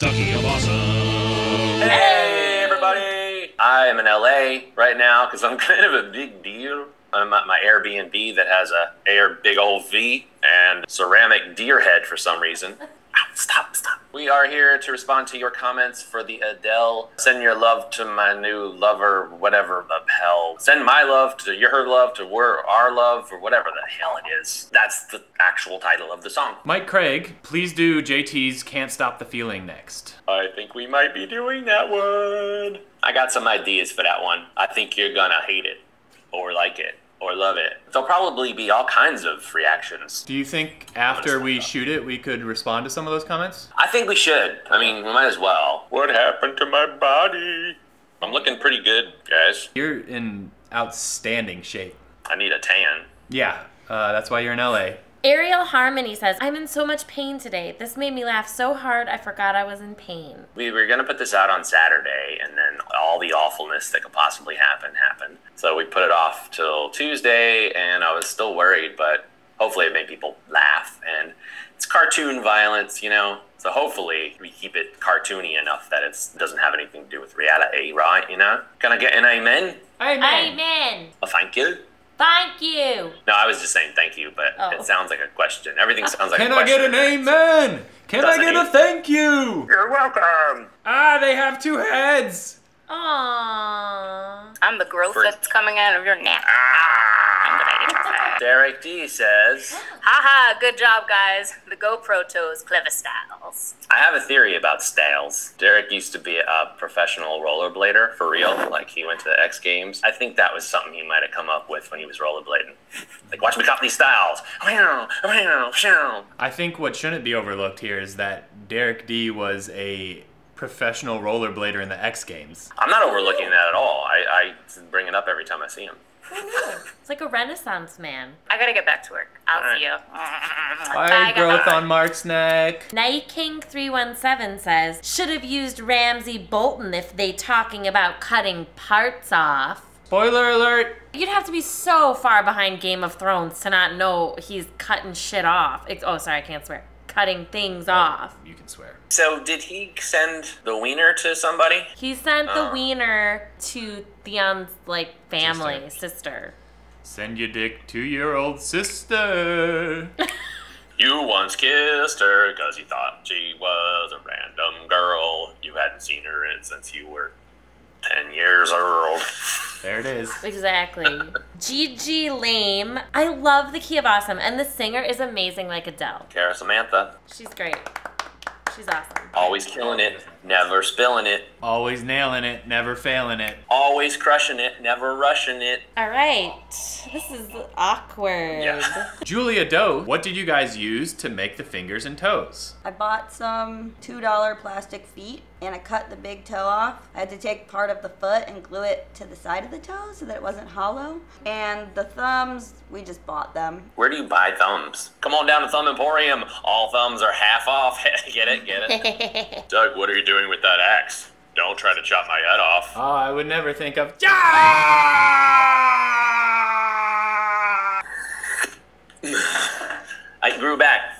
The Key of Awesome. Hey, everybody! I am in LA right now because I'm kind of a big deal. I'm at my Airbnb that has a air big old V and ceramic deer head for some reason. Ow, stop, stop. We are here to respond to your comments for the Adele. Send your love to my new lover, whatever the hell. Send my love to your love to where our love or whatever the hell it is. That's the actual title of the song. Mike Craig, please do JT's Can't Stop the Feeling next. I think we might be doing that one. I got some ideas for that one. I think you're gonna hate it, or like it, or love it. There'll probably be all kinds of reactions. Do you think after we shoot it, we could respond to some of those comments? I think we should. I mean, we might as well. What happened to my body? I'm looking pretty good, guys. You're in outstanding shape. I need a tan. Yeah, uh, that's why you're in LA. Ariel Harmony says, I'm in so much pain today. This made me laugh so hard I forgot I was in pain. We were gonna put this out on Saturday, and then all the awfulness that could possibly happen happened. So we put it off till Tuesday, and I was still worried, but hopefully it made people laugh. And it's cartoon violence, you know. So hopefully we keep it cartoony enough that it doesn't have anything to do with reality, right? You know? Can I get an amen? Amen. Amen. A thank you? Thank you. No, I was just saying thank you, but Oh. it sounds like a question. Everything sounds like Can a I question. Can I get an amen? Can I Doesn't get a thank you? You're welcome. Ah, they have two heads. Aww. I'm the growth For- that's coming out of your neck. Derek D says, Haha, good job, guys. The GoPro toes, clever styles. I have a theory about styles. Derek used to be a professional rollerblader for real. Like he went to the X Games. I think that was something he might have come up with when he was rollerblading. Like, watch me cop these styles. I think what shouldn't be overlooked here is that Derek D was a professional rollerblader in the X Games. I'm not overlooking that at all. I, I bring it up every time I see him. It's like a renaissance man. I gotta get back to work. I'll Alright. see you. Bye, Bye, growth on Mark's neck. Night King 317 says, should have used Ramsay Bolton if they talking about cutting parts off. Spoiler alert. You'd have to be so far behind Game of Thrones to not know he's cutting shit off. Ex- Oh, sorry, I can't swear. Cutting things oh, off. You can swear. So, did he send the wiener to somebody? He sent the Oh. wiener to Theon's like family, sister. Send your dick to your old sister. You once kissed her because you thought she was a random girl. You hadn't seen her in since you were 10 years old. There it is. Exactly. Gigi Lame. I love the Key of Awesome, and the singer is amazing like Adele. Kara Samantha, She's great. She's awesome. always killing it, never spilling it, Always nailing it, never failing it. always crushing it, never rushing it. All right. This is awkward. Yeah. Julia Doe, what did you guys use to make the fingers and toes? I bought some $2 plastic feet and I cut the big toe off. I had to take part of the foot and glue it to the side of the toe so that it wasn't hollow. And the thumbs, we just bought them. Where do you buy thumbs? Come on down to Thumb Emporium. All thumbs are half off. get it? Get it? Doug, what are you doing with that axe? Don't try to chop my head off. Oh, I would never think of. I grew back.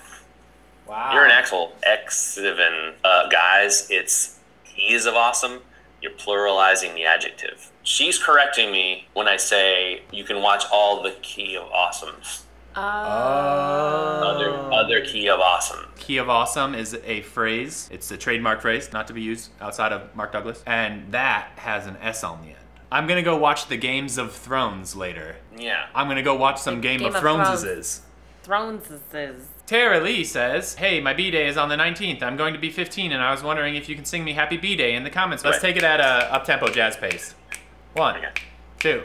Wow. You're an actual X-even. Uh, guys, it's keys of awesome. You're pluralizing the adjective. She's correcting me when I say you can watch all the key of awesomes. Oh. Other other key of awesome. Key of awesome is a phrase. It's a trademark phrase, not to be used outside of Mark Douglas. And that has an S on the end. I'm gonna go watch the Games of Thrones later. Yeah. I'm gonna go watch some Game, Game of, of Throneses. Thrones is. Tara Lee says, Hey, my B day is on the 19th. I'm going to be 15, and I was wondering if you can sing me Happy B Day in the comments. Let's Right. take it at a up tempo jazz pace. One, Okay. two,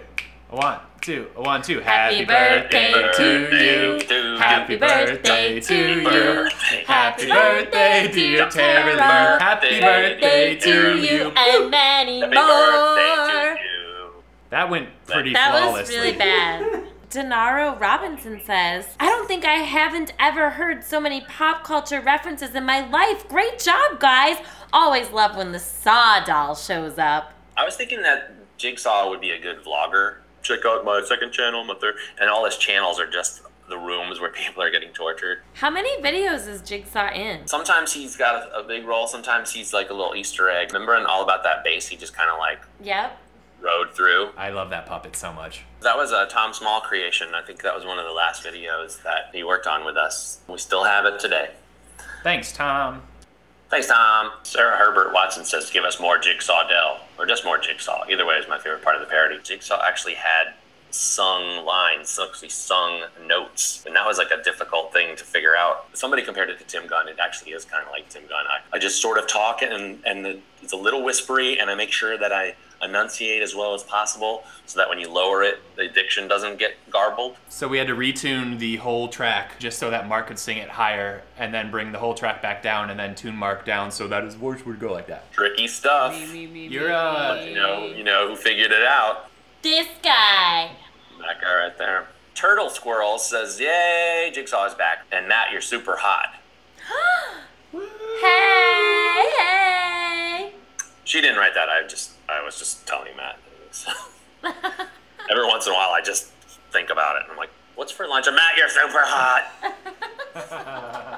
a one, two, a one, two. Happy birthday to you. to Happy birthday to you. Happy birthday, dear Tara Lee. Happy birthday to you. and many Happy more. birthday to you. That went pretty That was flawlessly. really bad. Denaro Robinson says, I don't think I haven't ever heard so many pop culture references in my life. Great job, guys. Always love when the Saw doll shows up. I was thinking that Jigsaw would be a good vlogger. Check out my second channel, my third, and all his channels are just the rooms where people are getting tortured. How many videos is Jigsaw in? Sometimes he's got a, a big role. Sometimes he's like a little Easter egg. Remember in All About That Bass, he just kind of like Yep. rode through. I love that puppet so much. That was a Tom Small creation. I think that was one of the last videos that he worked on with us. We still have it today. Thanks, Tom. Thanks, Tom. Sarah Herbert Watson says, to give us more Jigsaw Dell, or just more Jigsaw. Either way is my favorite part of the parody. Jigsaw actually had sung lines, actually sung notes, and that was like a difficult thing to figure out. Somebody compared it to Tim Gunn. It actually is kind of like Tim Gunn. I, I just sort of talk and and the, it's a little whispery, and I make sure that I enunciate as well as possible, so that when you lower it, the diction doesn't get garbled. So we had to retune the whole track just so that Mark could sing it higher, and then bring the whole track back down, and then tune Mark down so that his voice would go like that. Tricky stuff. You're uh, You know, you know who figured it out. This guy. That guy right there. Turtle Squirrel says, "Yay, Jigsaw is back." And Matt, you're super hot. Hey, hey. She didn't write that. I just, I was just telling Matt. Every once in a while, I just think about it, and I'm like, "What's for lunch?" And Matt, you're super hot.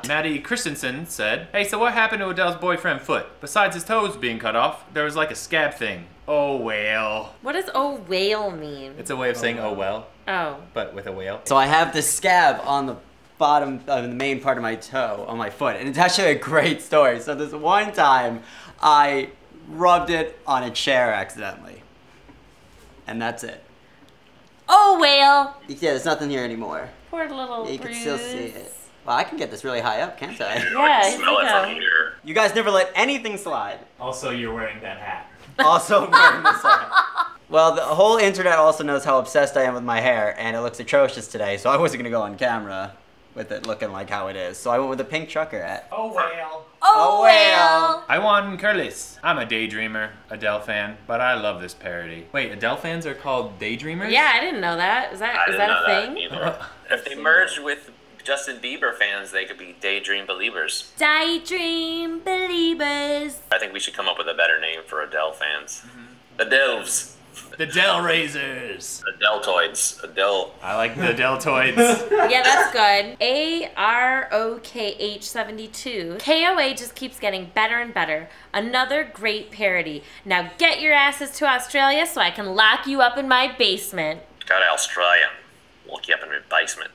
Maddie Christensen said, Hey, so what happened to Adele's boyfriend Foot? Besides his toes being cut off, there was like a scab thing. Oh, well. What does oh whale mean? It's a way of saying oh well, Oh. but with a whale. So I have this scab on the bottom of the main part of my toe on my foot, and it's actually a great story. So this one time, I rubbed it on a chair accidentally, and that's it. Oh whale. Yeah, there's nothing here anymore. Poor little You can still see it. Well, I can get this really high up, can't I? Yeah, here Smell we it from here. You guys never let anything slide. Also, you're wearing that hat. Also wearing this hat. Well, the whole internet also knows how obsessed I am with my hair, and it looks atrocious today, so I wasn't gonna go on camera with it looking like how it is. So I went with a pink trucker hat. Oh, well. Oh Oh, whale. I won Curlis. I'm a daydreamer, Adele fan, but I love this parody. Wait, Adele fans are called daydreamers? Yeah, I didn't know that. Is I that is that a thing? either. if they merged with Justin Bieber fans, they could be daydream believers. Daydream believers. I think we should come up with a better name for Adele fans. Mm-hmm. Adelves. The Del Raisers. Adeltoids. Adele. I like the Deltoids. Yeah, that's good. A R O K H 72. KOA just keeps getting better and better. Another great parody. Now get your asses to Australia so I can lock you up in my basement. Go to Australia. Lock you up in my basement.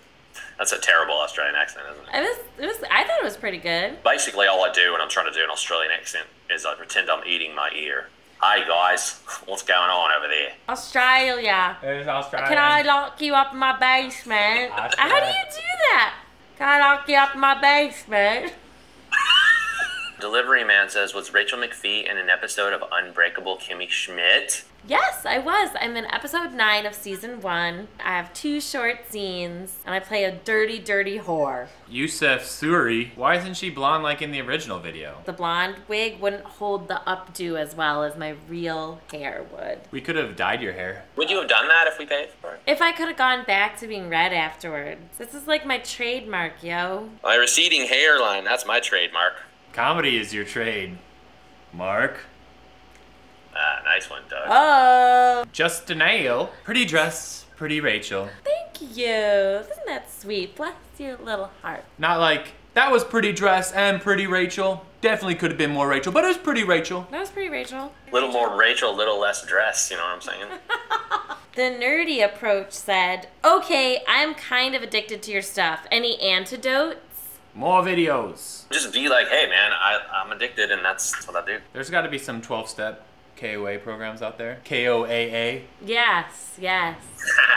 That's a terrible Australian accent, isn't it? It was, it was, I thought it was pretty good. Basically, all I do when I'm trying to do an Australian accent is I pretend I'm eating my ear. Hi guys, what's going on over there? Australia. There's Australia. Can I lock you up in my basement? Australia. How do you do that? Can I lock you up in my basement? Delivery Man says, was Rachel McPhee in an episode of Unbreakable Kimmy Schmidt? Yes, I was. I'm in episode 9 of season 1. I have two short scenes, and I play a dirty, dirty whore. Yusef Suri. Why isn't she blonde like in the original video? The blonde wig wouldn't hold the updo as well as my real hair would. We could have dyed your hair. Would you have done that if we paid for it? If I could have gone back to being red afterwards. This is like my trademark, yo. My receding hairline, that's my trademark. Comedy is your trade. Mark. Ah, nice one, Doug. Oh, Just a nail. Pretty dress, pretty Rachel. thank you. Isn't that sweet? Bless your little heart. Not like, that was pretty dress and pretty Rachel. Definitely could have been more Rachel, but it was pretty Rachel. That was pretty, Rachel. little more Rachel, little less dress, you know what I'm saying? The nerdy approach said, Okay, I'm kind of addicted to your stuff. Any antidotes? More videos. Just be like, hey man, I, I'm addicted and that's what I do. There's got to be some 12 step KOA programs out there. KOAA. Yes, yes.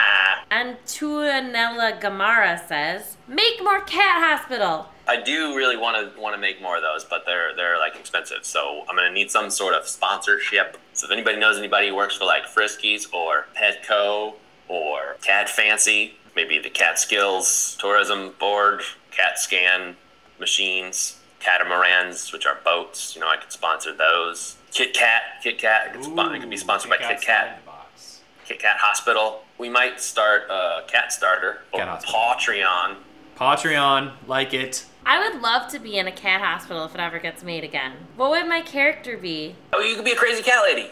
Antuanella Gamara says, Make more cat hospital. I do really want to want to make more of those, but they're they're like expensive. So I'm gonna need some sort of sponsorship. So if anybody knows anybody who works for like Friskies or Petco or Cat Fancy, maybe the Catskills Tourism Board, Cat Scan machines, catamarans, which are boats. You know, I could sponsor those. Kit Kat, Kit Kat, it could, it could be sponsored by Kit Kat. Kit Kat Hospital. We might start a cat starter or Cat. Patreon. Patreon, like it. I would love to be in a cat hospital if it ever gets made again. What would my character be? Oh, you could be a crazy cat lady.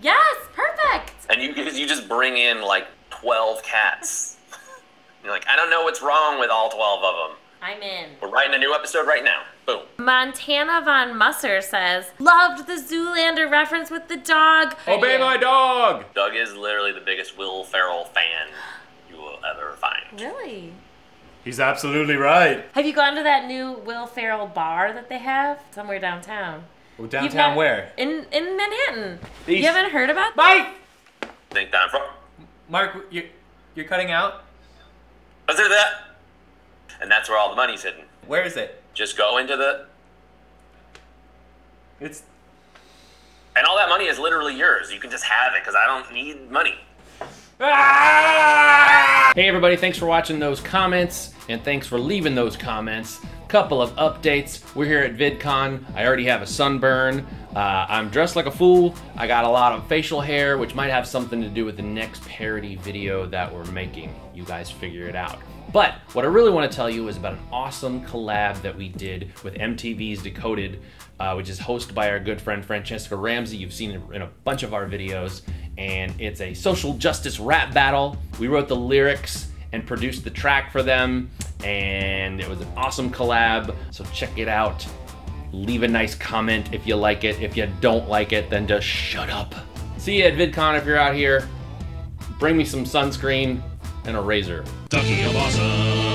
Yes, perfect. And you you just bring in like twelve cats. You're like, I don't know what's wrong with all 12 of them. I'm in. We're writing a new episode right now. Boom. Montana Von Musser says, loved the Zoolander reference with the dog. Obey video." my dog! Doug is literally the biggest Will Ferrell fan you will ever find. Really? He's absolutely right. Have you gone to that new Will Ferrell bar that they have somewhere downtown? Well, You've downtown not- where? In in Manhattan. These- You haven't heard about that? Mike! Think down front. Mark, you you're cutting out? Let's do that. And that's where all the money's hidden. Where is it? Just go into the. It's And all that money is literally yours. You can just have it because I don't need money. Hey everybody, thanks for watching those comments and thanks for leaving those comments. Couple of updates. We're here at VidCon. I already have a sunburn. Uh, I'm dressed like a fool. I got a lot of facial hair, which might have something to do with the next parody video that we're making. You guys figure it out. But what I really want to tell you is about an awesome collab that we did with MTV's Decoded, uh, which is hosted by our good friend Franchesca Ramsey. You've seen it in a bunch of our videos, and it's a social justice rap battle. We wrote the lyrics and produced the track for them, and it was an awesome collab. So check it out. Leave a nice comment if you like it. If you don't like it, then just shut up. See you at VidCon if you're out here. Bring me some sunscreen and a razor. The Key of Awesome.